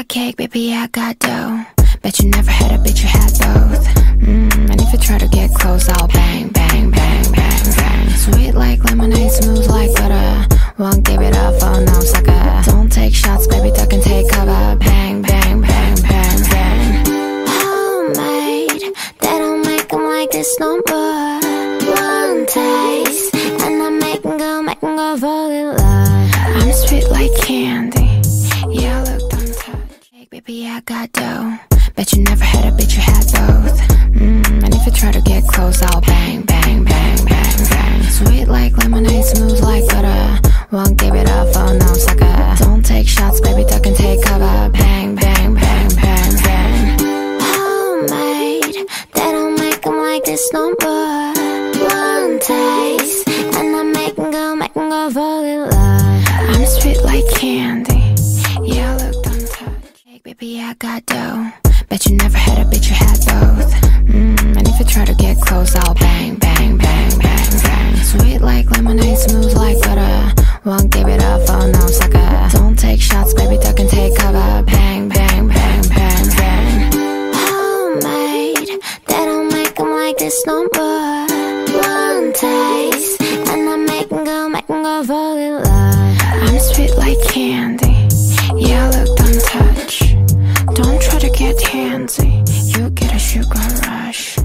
cake, baby, I got dough. Bet you never had a bitch you had both. Mm, and if you try to get close, I'll bang, bang, bang, bang, bang. Sweet like lemonade, smooth like butter. Won't give it up, oh no, sucker. Don't take shots, baby, duck and take cover. Bang, bang, bang, bang, bang. Homemade, they don't make them like this no more. One taste, and I make 'em go, make 'em go fall in love. I'm sweet like candy. I got dough. Bet you never had a bitch you had both. Mm, and if you try to get close, I'll bang, bang, bang, bang, bang. Sweet like lemonade, smooth like butter. Won't give it up, oh no, sucker. Don't take shots, baby, duck and take cover. Bang, bang, bang, bang, bang. Homemade, they don't make 'em like this no more. One taste, I got dough. Bet you never had a bitch who had both. Mm, and if you try to get close, I'll bang, bang, bang, bang, bang. Sweet like lemonade, smooth like butter. Won't give it up for no sucker. Don't take shots, baby, duck and take cover. Bang, bang, bang, bang, bang. Homemade, they don't make them like this no more. One taste. your rush.